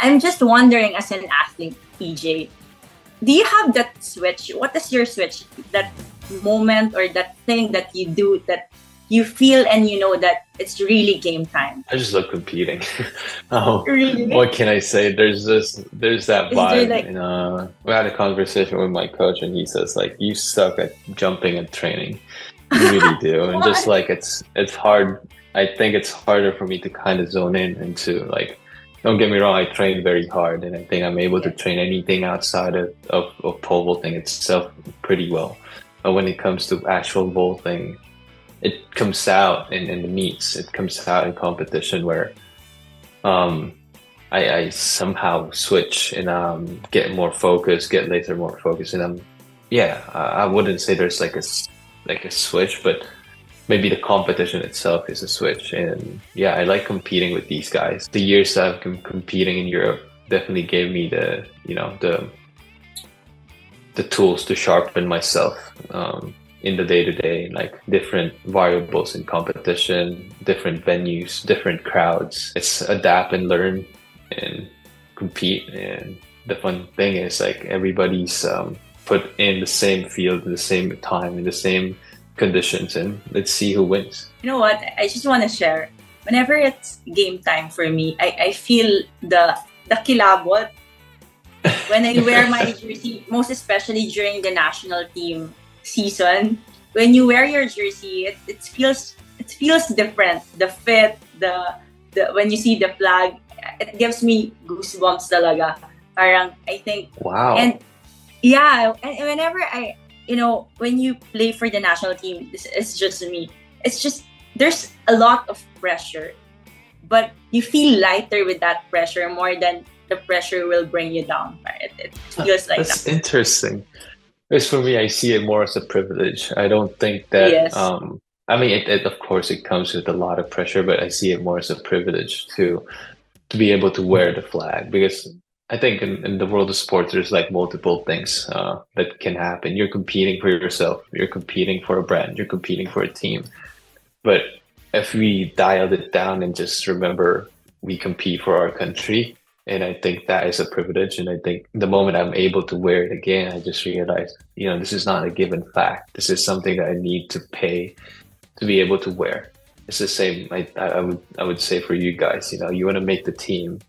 I'm just wondering, as an athlete, EJ, do you have that switch? What is your switch? That moment or that thing that you do that you feel and you know that it's really game time. I just love competing. um, really? What can I say? There's this, there's that vibe. Like... And, uh, we had a conversation with my coach, and he says like, "You suck at jumping and training. You really do." and just like it's it's hard. I think it's harder for me to kind of zone in into like. Don't get me wrong. I train very hard, and I think I'm able to train anything outside of of, of pole vaulting itself pretty well. But when it comes to actual vaulting, it comes out in, in the meets. It comes out in competition where um, I, I somehow switch and um, get more focused, get laser more focused, and I'm yeah. I, I wouldn't say there's like a like a switch, but maybe the competition itself is a switch. And yeah, I like competing with these guys. The years I've been competing in Europe definitely gave me the you know the the tools to sharpen myself. Um, in the day to day, like different variables in competition, different venues, different crowds. It's adapt and learn and compete. And the fun thing is like everybody's um, put in the same field, the same time, in the same conditions, and let's see who wins. You know what? I just want to share. Whenever it's game time for me, I, I feel the the kilabot when I wear my jersey, most especially during the national team season, when you wear your jersey, it, it feels it feels different. The fit, the the when you see the flag, it gives me goosebumps talaga. Parang I think Wow. And yeah, and whenever I you know, when you play for the national team, this is just me. It's just there's a lot of pressure. But you feel lighter with that pressure more than the pressure will bring you down. Right? It, it feels like That's that. interesting. As for me, I see it more as a privilege. I don't think that. Yes. Um, I mean, it, it, of course, it comes with a lot of pressure, but I see it more as a privilege to to be able to wear the flag because I think in, in the world of sports, there's like multiple things uh, that can happen. You're competing for yourself. You're competing for a brand. You're competing for a team. But if we dialed it down and just remember we compete for our country, and I think that is a privilege. And I think the moment I'm able to wear it again, I just realize, you know, this is not a given fact. This is something that I need to pay to be able to wear. It's the same. I, I would I would say for you guys, you know, you want to make the team,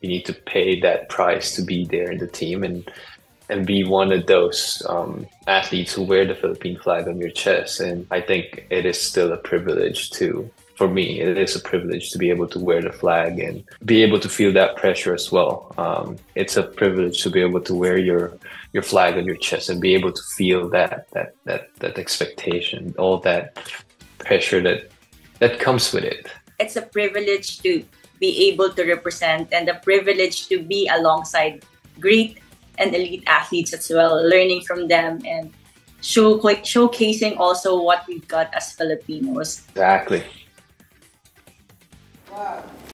you need to pay that price to be there in the team and and be one of those um, athletes who wear the Philippine flag on your chest. And I think it is still a privilege to for me, it is a privilege to be able to wear the flag and be able to feel that pressure as well. Um, it's a privilege to be able to wear your your flag on your chest and be able to feel that that that that expectation, all that pressure that that comes with it. It's a privilege to be able to represent and the privilege to be alongside great and elite athletes as well, learning from them and show showcasing also what we've got as Filipinos. Exactly. Wow.